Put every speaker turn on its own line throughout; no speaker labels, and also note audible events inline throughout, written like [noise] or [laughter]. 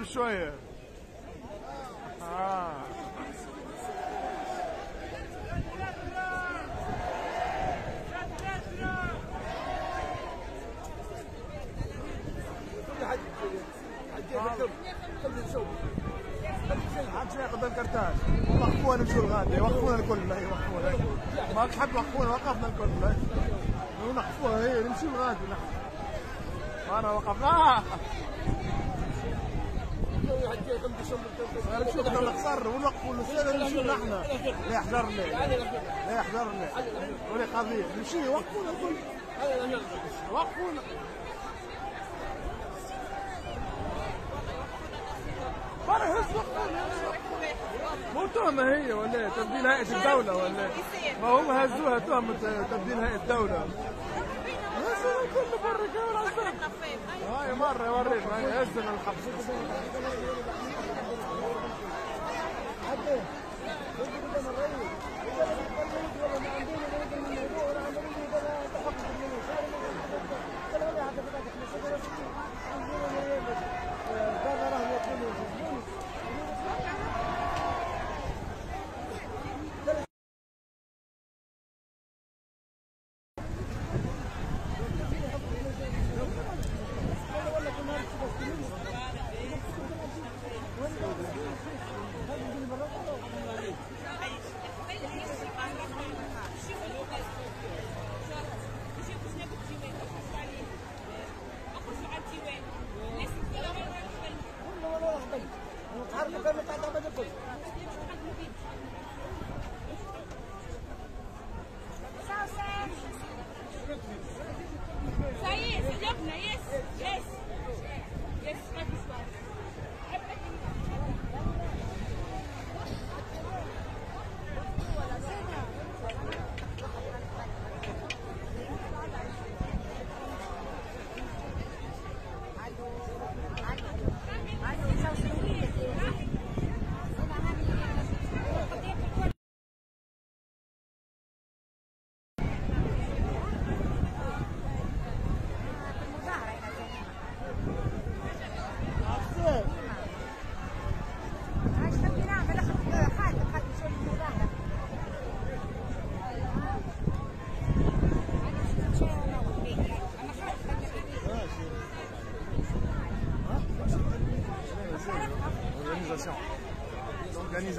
Puxa aí. لا يحضر لا يحضر لي. ولا قضيه نمشي وقفونا الكل وقفونا. برا هز وقفونا مو تهمة هي ولا إيه؟ تبديل هيئة الدولة ولا إيه؟ ما هم هزوها تهمة تبديل هيئة الدولة. الكل عالسلام هاي مرة يوريك. هزنا الحبس
Said,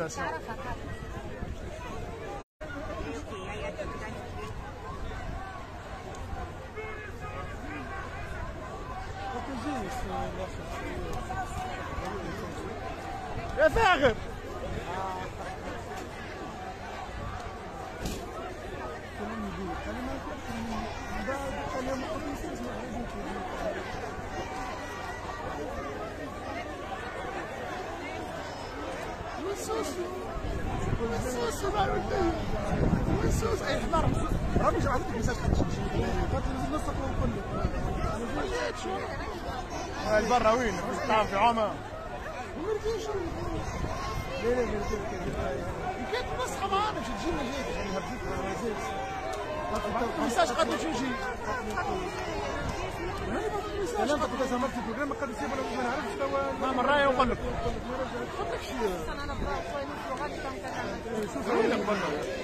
organización. مسوس اي حمار ربي جمع عندك مساج خدش قلت نزل نص القوم كله هاي برا وين تعرف في عمى ما كانت نصحى معانا مش تجينا هيك يعني هبزيك ما مساج قد شو نقول لك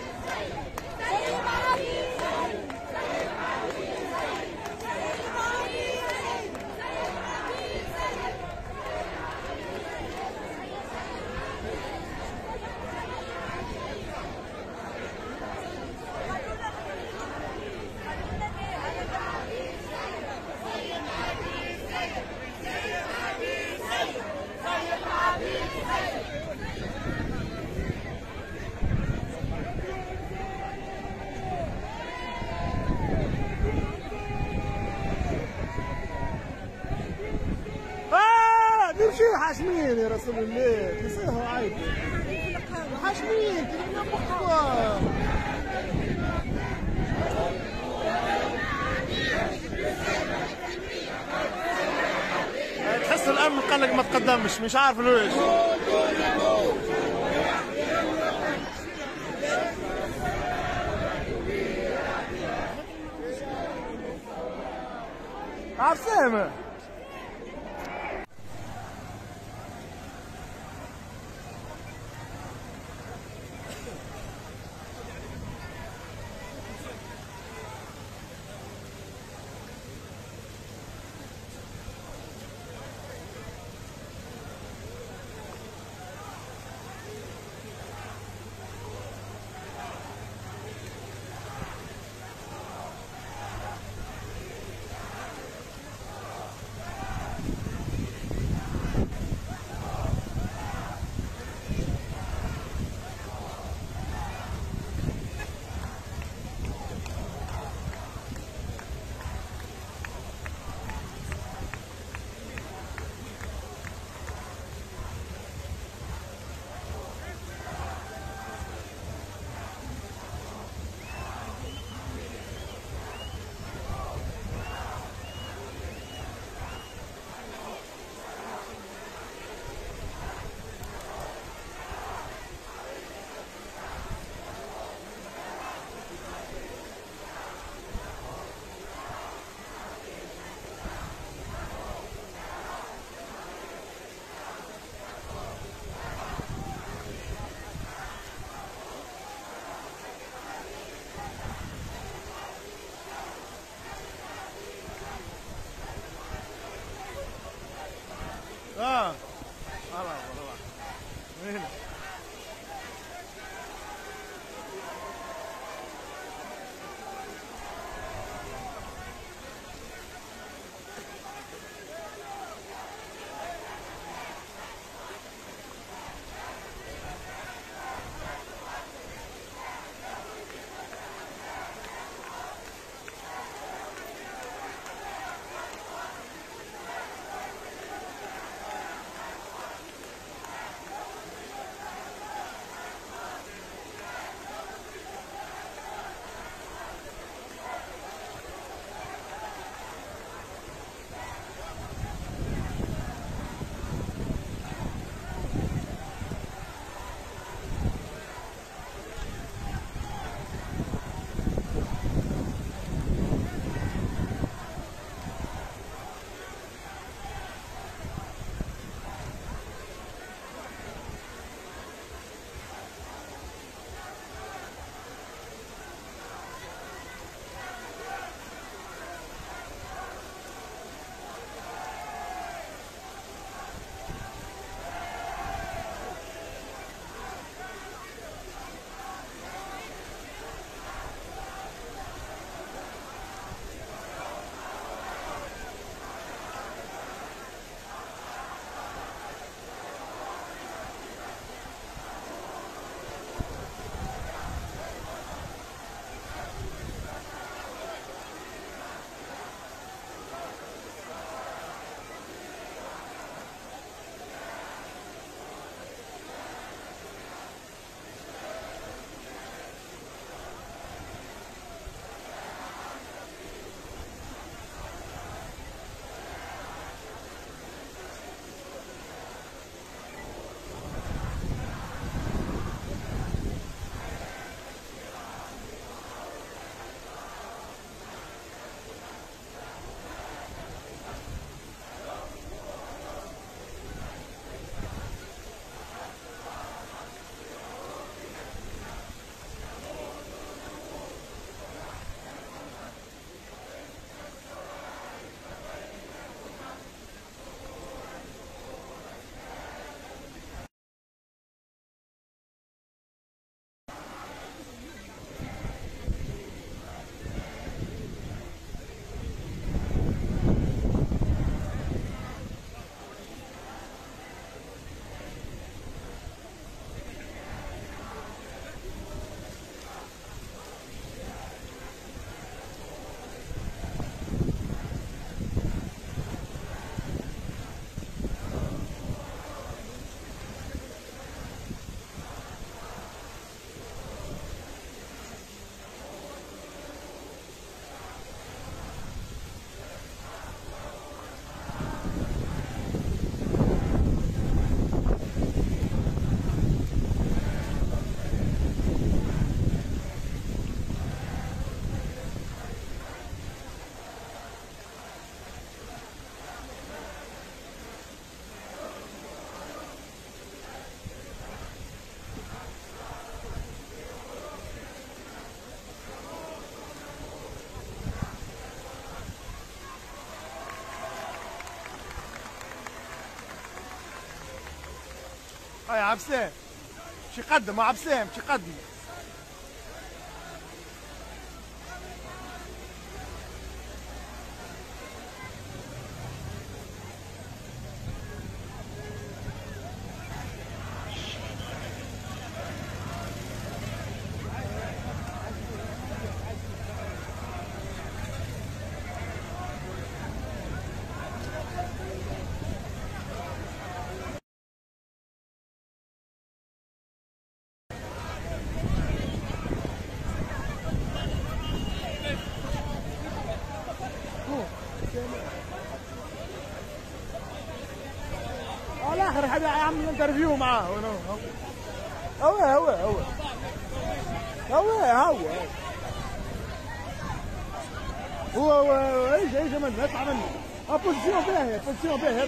اقسم بالله تنساها عادي حشمين كلمة بقوة تحس الأمن قلق ما تقدمش مش عارف لويش عارف سامه هاي عبسام شي قدم عبسام شي قدم. عامل انترفيو معاه هو هو هو هو. هو هو. هو إيش إيش من؟ يطلع منه بوزيسيون باهيه بوزيسيون باهيه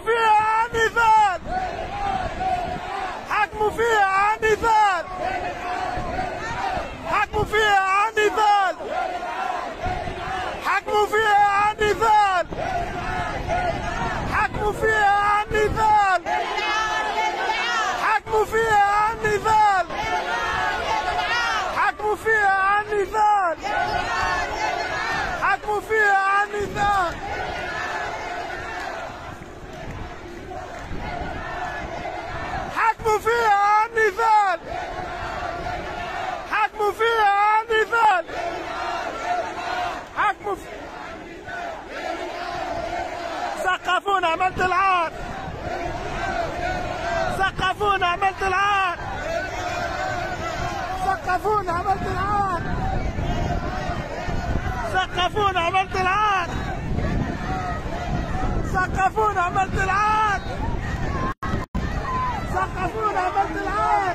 فيها عنيفا حكموا فيها عنيفا فيها نضال حكموا. سقفونا عملت العار سقفونا عملت العار سقفونا عملت العار سقفونا عملت العار سقفونا عملت العار سقفونا عملت العار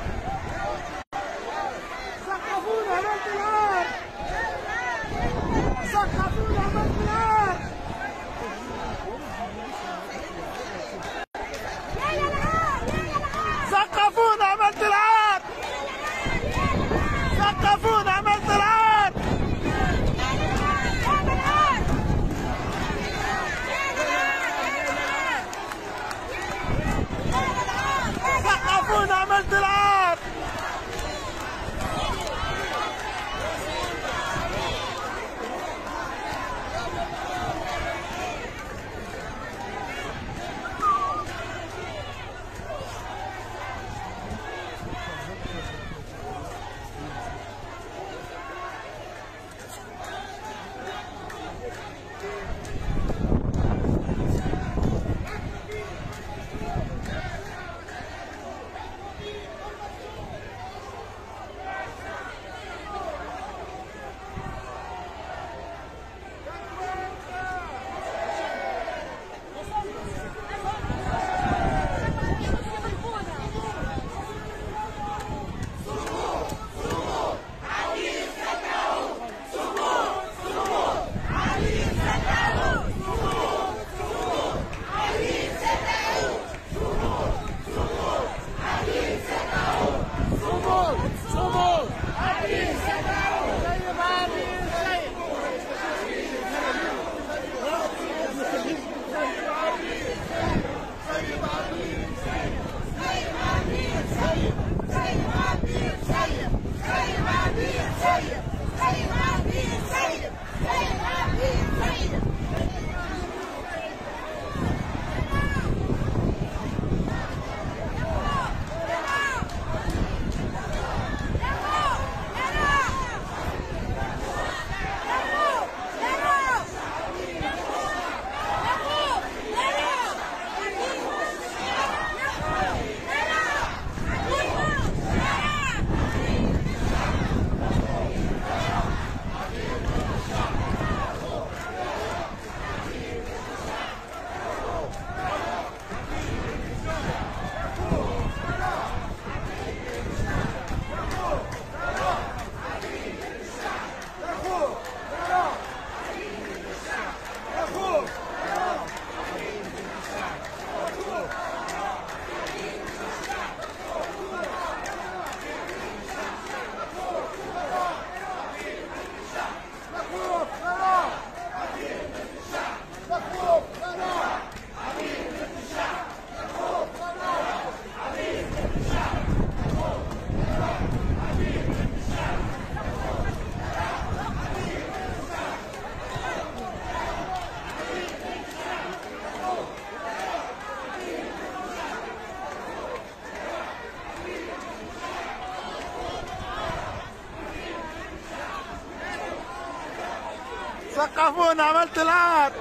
زقفونا عملت العار.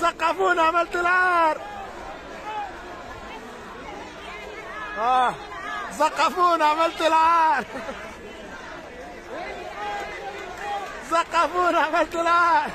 زقفونا عملت العار. آه زقفونا عملت العار. [laughs] زقفونا عملت العار.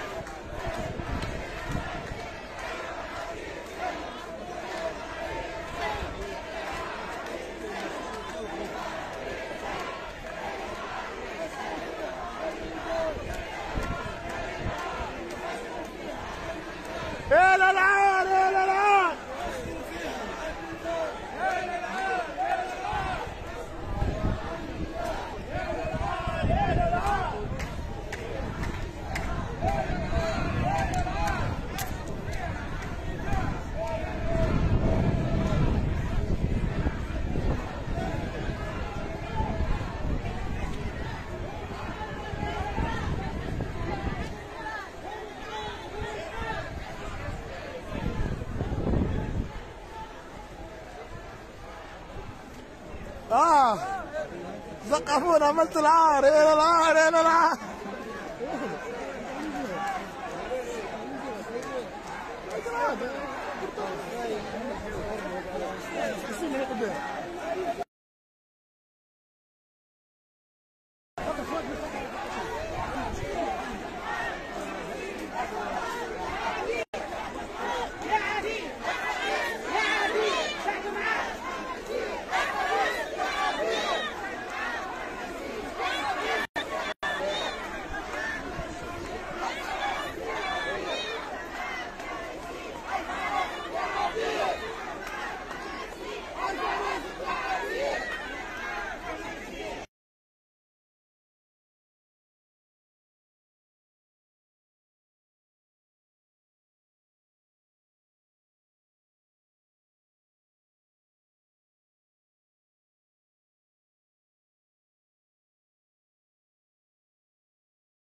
سقفونا عملت العار إلى العار إلى العار